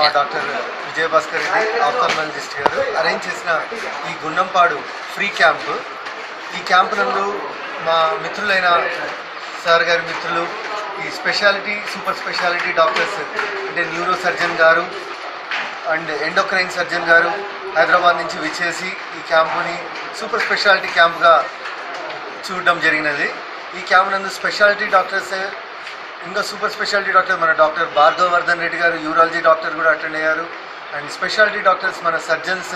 మా doctor Vijayabhaskar Reddy ophthalmologist గారు arrange చేసిన ఈ గుండంపాడు ఫ్రీ క్యాంప్. ఈ క్యాంప్ నందు మా మిత్రులైన సార్ గారి మిత్రులు ఈ స్పెషాలిటీ సూపర్ స్పెషాలిటీ డాక్టర్స్ అంటే న్యూరో సర్జన్ గారు అండ్ ఎండోక్రైన్ సర్జన్ గారు హైదరాబాద్ నుంచి విచ్చేసి ఈ క్యాంపుని సూపర్ స్పెషాలిటీ క్యాంప్గా చూడడం జరిగినది. ఈ క్యాంప్ నందు స్పెషాలిటీ డాక్టర్స్ ఇంకా సూపర్ స్పెషాలిటీ డాక్టర్ మన డాక్టర్ భార్గవ్ వర్ధన్ రెడ్డి గారు యూరాలజీ డాక్టర్ కూడా అటెండ్ అయ్యారు. అండ్ స్పెషాలిటీ డాక్టర్స్ మన సర్జన్స్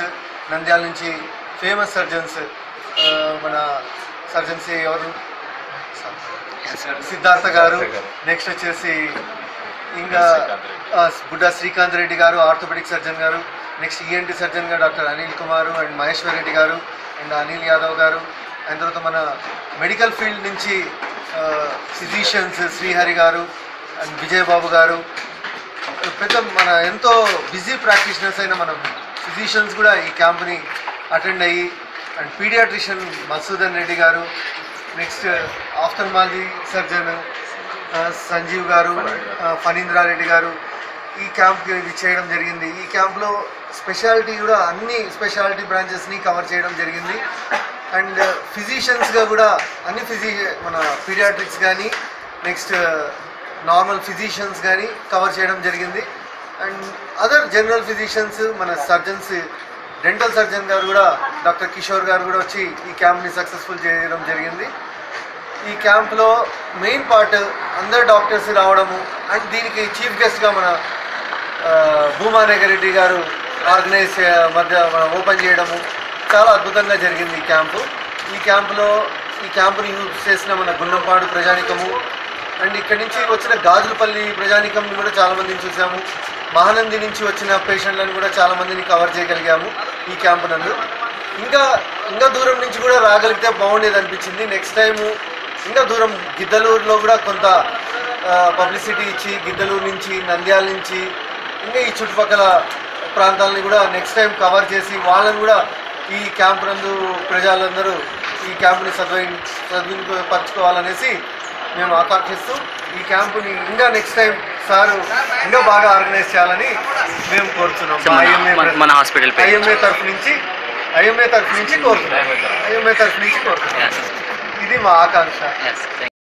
నంద్యాల నుంచి ఫేమస్ సర్జన్స్ మన సర్జన్స్ ఎవరు? సిద్ధార్థ గారు. నెక్స్ట్ వచ్చేసి ఇంకా బుడ్డా శ్రీకాంత్ రెడ్డి గారు ఆర్థోపెడిక్ సర్జన్ గారు. నెక్స్ట్ ఈఎన్టీ సర్జన్ గారు డాక్టర్ అనిల్ కుమార్ అండ్ మహేశ్వర్ రెడ్డి గారు అండ్ అనిల్ యాదవ్ గారు. అండ్ తర్వాత మన మెడికల్ ఫీల్డ్ నుంచి ఫిజిషియన్స్ శ్రీహరి గారు అండ్ విజయబాబు గారు. పెద్ద మన ఎంతో బిజీ ప్రాక్టీషనర్స్ అయిన మన ఫిజిషియన్స్ కూడా ఈ క్యాంప్ని అటెండ్ అయ్యి అండ్ పీడియాట్రిషియన్ మసూదన్ రెడ్డి గారు నెక్స్ట్ ఆఫ్థల్మాలజీ సర్జన్ సంజీవ్ గారు ఫణీంద్రారెడ్డి గారు. ఈ క్యాంప్కి ఇది చేయడం జరిగింది. ఈ క్యాంప్లో స్పెషాలిటీ కూడా అన్ని స్పెషాలిటీ బ్రాంచెస్ని కవర్ చేయడం జరిగింది. అండ్ ఫిజిషియన్స్గా కూడా అన్ని ఫిజి మన పీడియాట్రిక్స్ కానీ నెక్స్ట్ నార్మల్ ఫిజిషియన్స్ కానీ కవర్ చేయడం జరిగింది. అండ్ అదర్ జనరల్ ఫిజిషియన్స్ మన సర్జన్స్ డెంటల్ సర్జన్ గారు కూడా డాక్టర్ కిషోర్ గారు కూడా వచ్చి ఈ క్యాంప్ని సక్సెస్ఫుల్ చేయడం జరిగింది. ఈ క్యాంప్లో మెయిన్ పార్ట్ అందరు డాక్టర్స్ రావడము అండ్ దీనికి చీఫ్ గెస్ట్గా మన ఆ, భూమానేగర్ రెడ్డి గారు ఆర్గనైజ్ మధ్య మనం ఓపెన్ చేయడము చాలా అద్భుతంగా జరిగింది ఈ క్యాంపు. ఈ క్యాంపులో ఈ క్యాంపుని యూజ్ చేసిన మన గుండంపాడు ప్రజానికము అండ్ ఇక్కడి నుంచి వచ్చిన గాజులపల్లి ప్రజానికంని కూడా చాలామందిని చూసాము. మహానంది నుంచి వచ్చిన పేషెంట్లను కూడా చాలామందిని కవర్ చేయగలిగాము ఈ క్యాంపు నందు. ఇంకా ఇంకా దూరం నుంచి కూడా రాగలిగితే బాగుండేది అనిపించింది. నెక్స్ట్ టైము ఇంకా దూరం గిద్దలూరులో కూడా కొంత పబ్లిసిటీ ఇచ్చి గిద్దలూరు నుంచి నంద్యాల నుంచి ఇంకా ఈ చుట్టుపక్కల ప్రాంతాలని కూడా నెక్స్ట్ టైం కవర్ చేసి వాళ్ళని కూడా ఈ క్యాంప్ నందు ప్రజలందరూ ఈ క్యాంపుని సద్వై సద్వినియోగపరచుకోవాలనేసి మేము ఆకాంక్షిస్తూ ఈ క్యాంపుని ఇంకా నెక్స్ట్ టైం సారు ఇంకా బాగా ఆర్గనైజ్ చేయాలని మేము కోరుతున్నాం. మన- హాస్పిటల్ ఐఎంఏ తరఫు నుంచి ఐఎంఏ తరఫు నుంచి కోరుతున్నాం. ఐఎంఏ తరఫు నుంచి కోరుతున్నాం. ఇది మా ఆకాంక్ష.